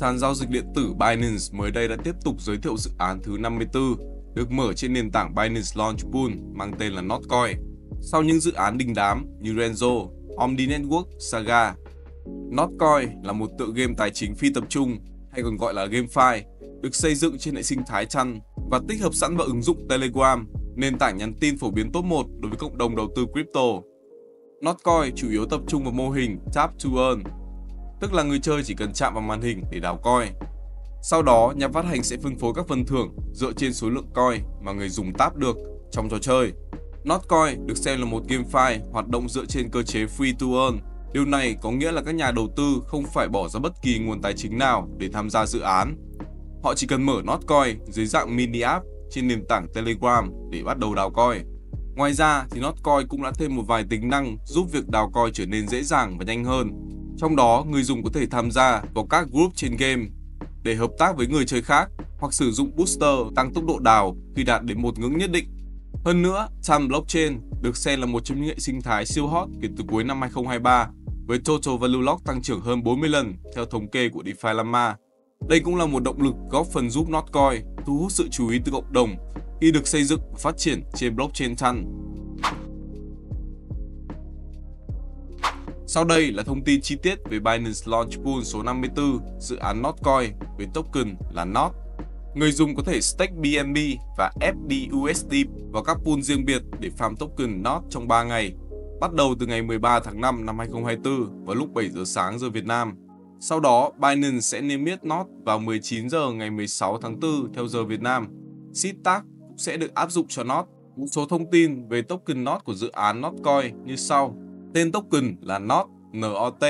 Sàn giao dịch điện tử Binance mới đây đã tiếp tục giới thiệu dự án thứ 54 được mở trên nền tảng Binance Launch Pool mang tên là Notcoin. Sau những dự án đình đám như Renzo, Omni Network, Saga, Notcoin là một tựa game tài chính phi tập trung hay còn gọi là GameFi, được xây dựng trên hệ sinh thái chăn và tích hợp sẵn vào ứng dụng Telegram, nền tảng nhắn tin phổ biến top 1 đối với cộng đồng đầu tư crypto. Notcoin chủ yếu tập trung vào mô hình Tap to Earn, tức là người chơi chỉ cần chạm vào màn hình để đào coin. Sau đó, nhà phát hành sẽ phân phối các phần thưởng dựa trên số lượng coin mà người dùng tap được trong trò chơi. Notcoin được xem là một GameFi hoạt động dựa trên cơ chế free to earn. Điều này có nghĩa là các nhà đầu tư không phải bỏ ra bất kỳ nguồn tài chính nào để tham gia dự án. Họ chỉ cần mở Notcoin dưới dạng mini app trên nền tảng Telegram để bắt đầu đào coin. Ngoài ra thì Notcoin cũng đã thêm một vài tính năng giúp việc đào coin trở nên dễ dàng và nhanh hơn. Trong đó, người dùng có thể tham gia vào các group trên game để hợp tác với người chơi khác hoặc sử dụng booster tăng tốc độ đào khi đạt đến một ngưỡng nhất định. Hơn nữa, Time Blockchain được xem là một trong những hệ sinh thái siêu hot kể từ cuối năm 2023 với total value lock tăng trưởng hơn 40 lần theo thống kê của DeFi Lama. Đây cũng là một động lực góp phần giúp Notcoin thu hút sự chú ý từ cộng đồng khi được xây dựng và phát triển trên blockchain Tan. Sau đây là thông tin chi tiết về Binance Launch Pool số 54, dự án Notcoin với token là NOT. Người dùng có thể stake BNB và FDUSD vào các pool riêng biệt để farm token NOT trong 3 ngày, bắt đầu từ ngày 13 tháng 5 năm 2024 vào lúc 7 giờ sáng giờ Việt Nam. Sau đó, Binance sẽ niêm yết NOT vào 19 giờ ngày 16 tháng 4 theo giờ Việt Nam. SITAC cũng sẽ được áp dụng cho NOT. Một số thông tin về token NOT của dự án Notcoin như sau. Tên token là NOT, NOT.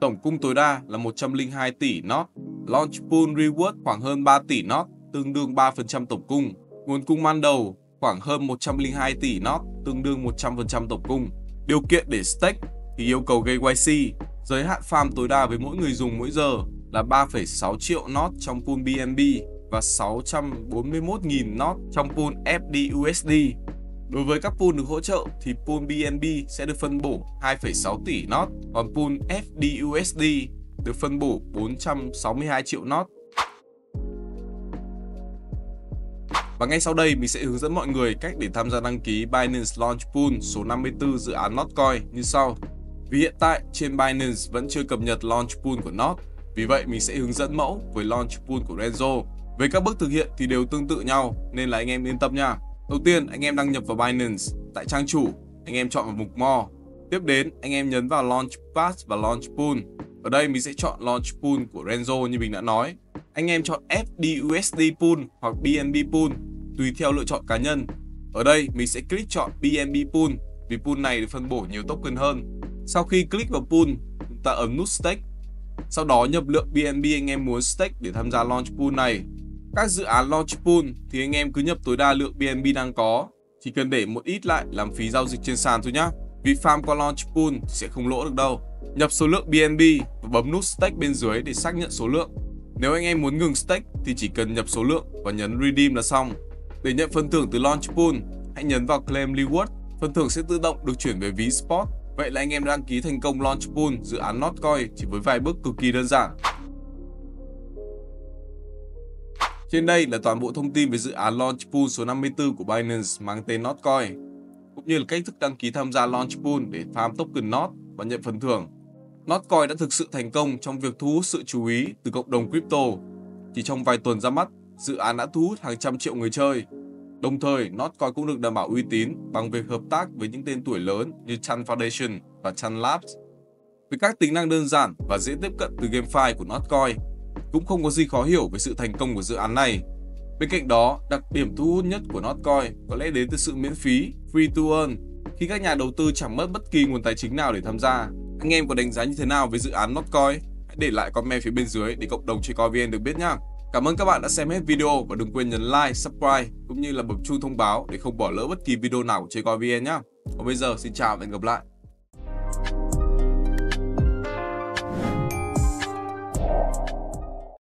Tổng cung tối đa là 102 tỷ NOT. Launch pool reward khoảng hơn 3 tỷ NOT, tương đương 3% tổng cung. Nguồn cung ban đầu khoảng hơn 102 tỷ NOT, tương đương 100% tổng cung. Điều kiện để stake thì yêu cầu gây YC, giới hạn farm tối đa với mỗi người dùng mỗi giờ là 3,6 triệu NOT trong pool BNB và 641.000 NOT trong pool FDUSD. Đối với các pool được hỗ trợ thì pool BNB sẽ được phân bổ 2,6 tỷ NOT, còn pool FDUSD được phân bổ 462 triệu NOT. Và ngay sau đây mình sẽ hướng dẫn mọi người cách để tham gia đăng ký Binance Launch Pool số 54 dự án Notcoin như sau. Vì hiện tại trên Binance vẫn chưa cập nhật Launch Pool của Not, vì vậy mình sẽ hướng dẫn mẫu với Launch Pool của Renzo. Về các bước thực hiện thì đều tương tự nhau nên là anh em yên tâm nha. Đầu tiên, anh em đăng nhập vào Binance. Tại trang chủ, anh em chọn vào mục More. Tiếp đến, anh em nhấn vào Launch Pass và Launch Pool. Ở đây mình sẽ chọn Launch Pool của Renzo như mình đã nói. Anh em chọn FDUSD Pool hoặc BNB Pool, tùy theo lựa chọn cá nhân. Ở đây, mình sẽ click chọn BNB Pool vì pool này được phân bổ nhiều token hơn. Sau khi click vào pool, chúng ta ấn nút Stake. Sau đó nhập lượng BNB anh em muốn stake để tham gia Launch Pool này các dự án launch pool thì anh em cứ nhập tối đa lượng BNB đang có, chỉ cần để một ít lại làm phí giao dịch trên sàn thôi nhá. Vì farm qua launch pool sẽ không lỗ được đâu. Nhập số lượng BNB và bấm nút stake bên dưới để xác nhận số lượng. Nếu anh em muốn ngừng stake thì chỉ cần nhập số lượng và nhấn redeem là xong. Để nhận phần thưởng từ launch pool, hãy nhấn vào claim reward. Phần thưởng sẽ tự động được chuyển về ví spot. Vậy là anh em đăng ký thành công launch pool dự án Notcoin chỉ với vài bước cực kỳ đơn giản. Trên đây là toàn bộ thông tin về dự án Launch Pool số 54 của Binance mang tên Notcoin, cũng như là cách thức đăng ký tham gia Launch Pool để farm token Not và nhận phần thưởng. Notcoin đã thực sự thành công trong việc thu hút sự chú ý từ cộng đồng crypto. Chỉ trong vài tuần ra mắt, dự án đã thu hút hàng trăm triệu người chơi. Đồng thời, Notcoin cũng được đảm bảo uy tín bằng việc hợp tác với những tên tuổi lớn như Chan Foundation và Chan Labs. Với các tính năng đơn giản và dễ tiếp cận từ GameFi của Notcoin, cũng không có gì khó hiểu về sự thành công của dự án này. Bên cạnh đó, đặc điểm thu hút nhất của Notcoin có lẽ đến từ sự miễn phí, free to earn, khi các nhà đầu tư chẳng mất bất kỳ nguồn tài chính nào để tham gia. Anh em có đánh giá như thế nào về dự án Notcoin? Hãy để lại comment phía bên dưới để cộng đồng chơi coi VN được biết nhé. Cảm ơn các bạn đã xem hết video và đừng quên nhấn like, subscribe cũng như là bấm chuông thông báo để không bỏ lỡ bất kỳ video nào của chơi coi VN nhé. Còn bây giờ xin chào và hẹn gặp lại.